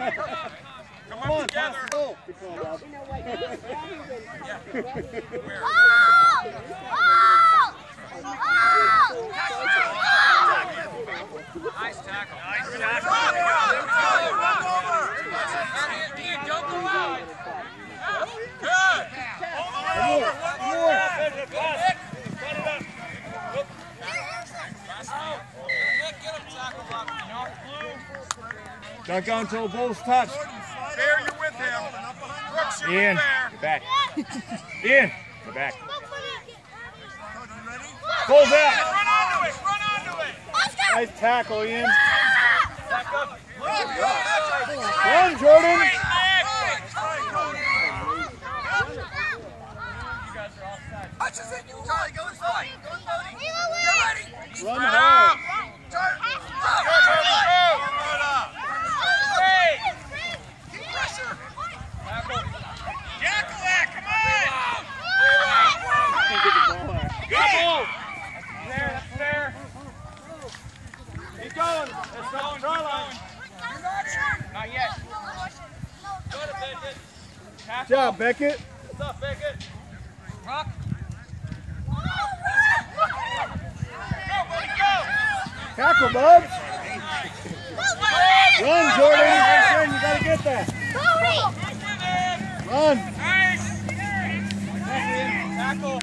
Come, on, together. Pass the Nice tackle. Nice tackle. Don't go until the ball's touched. Bear, you're with him. Brooks, you're Ian, with Bear. back. Ian, go back. Cody. Ball's out. Run onto it. Run onto it. Nice tackle, Ian. Back up. Run, Jordan. Great leg. Strike, Cody. Touches it, you Charlie, go inside. Go inside. Get ready. Run Spread hard. out. Turn. Go, Cody, go. Spread out. Great. Keep pressure. Jackal that, come on. Can't get the ball out. Good ball. There, that's there. Keep going. Let's go. Try line. Not yet. Good, Beckett. Good job, Beckett. What's up, Beckett? Rock. Go, buddy. Tackle, bud. Run, Jordan. Jordan, you gotta get that. Run. Nice. Tackle.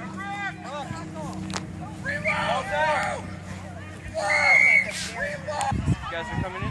Reload. You guys are coming in?